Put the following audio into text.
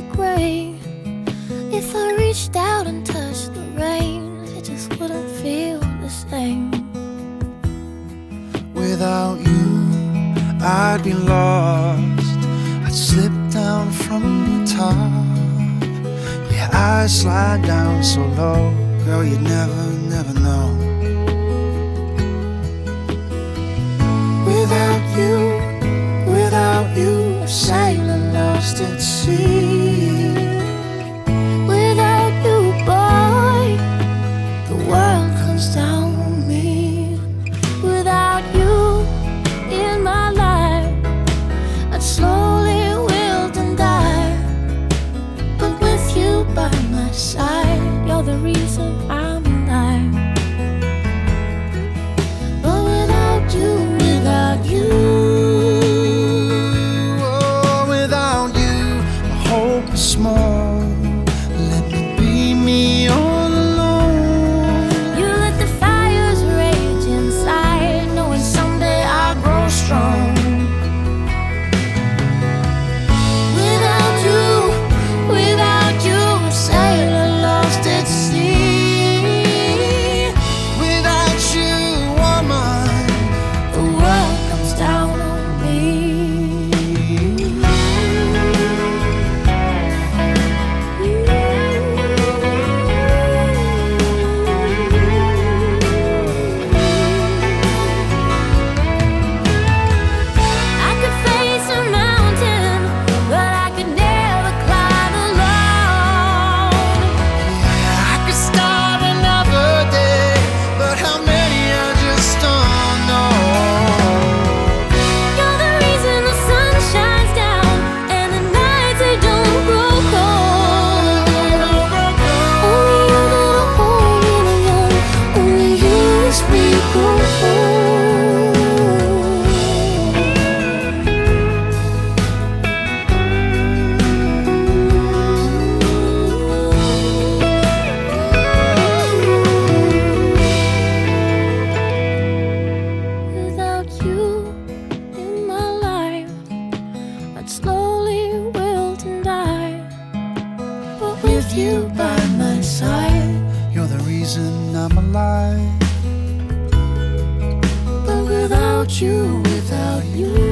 If I reached out and touched the rain, it just wouldn't feel the same. Without you, I'd be lost. I'd slip down from the top. Yeah, I'd slide down so low, girl, you'd never, never know. by my side. You're the reason I'm alive. But without you, without you, oh, without you, my hope is small. with you by my side. You're the reason I'm alive. But without you, without you.